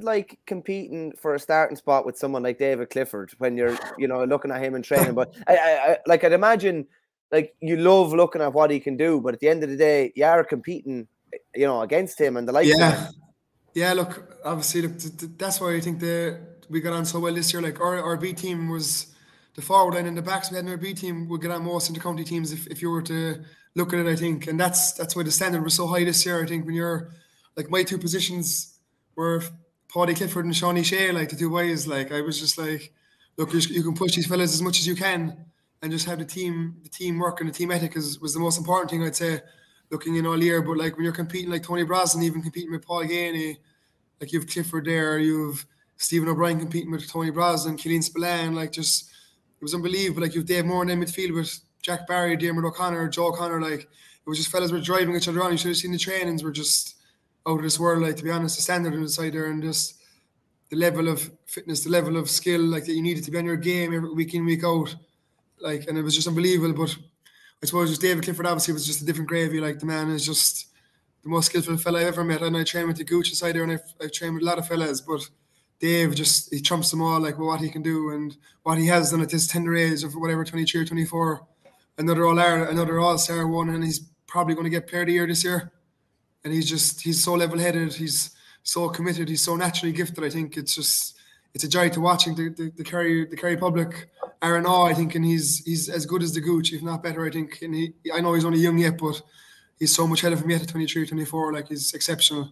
like competing for a starting spot with someone like David Clifford when you're, you know, looking at him and training. But I, I, I, like I'd imagine, like you love looking at what he can do, but at the end of the day, you are competing, you know, against him and the like. Yeah, yeah. Look, obviously, look, that's why I think the we got on so well this year. Like our, our B team was the forward line and the backs we had in our B team would get on most into county teams if, if you were to look at it. I think, and that's that's why the standard was so high this year. I think when you're like my two positions were Paudie Clifford and Seánie Shea, like the two ways. Like I was just like, look, you can push these fellas as much as you can, and just have the team, the team work and the team ethic is, was the most important thing I'd say. Looking in all year, but like when you're competing like Tony Brosnan, even competing with Paul Geaney, like you've Clifford there, you've Stephen O'Brien competing with Tony Brosnan, Killian Spillane, like just it was unbelievable. Like you've Dave Moore in the midfield with Jack Barry, Diarmuid O'Connor, Joe O'Connor, like it was just fellas were driving each other on. You should have seen the trainings were just out of this world. Like to be honest, the standard inside there and just the level of fitness, the level of skill, like that you needed to be on your game every week in week out. Like and it was just unbelievable. But I suppose just David Clifford obviously was just a different gravy. Like the man is just the most skillful fella I ever met. And I trained with the Gooch inside there, and I've, I've trained with a lot of fellas, but. Dave just he trumps them all like well, what he can do and what he has done at this tender age of whatever 23 or 24 another all another all star one and he's probably going to get player of the year this year and he's just he's so level headed. He's so committed. He's so naturally gifted. I think it's just it's a joy to watching the, the, the Kerry the Kerry public are in awe. I think, and he's he's as good as the Gooch, if not better. I think, and he I know he's only young yet, but he's so much ahead of me at 23, 24. Like he's exceptional.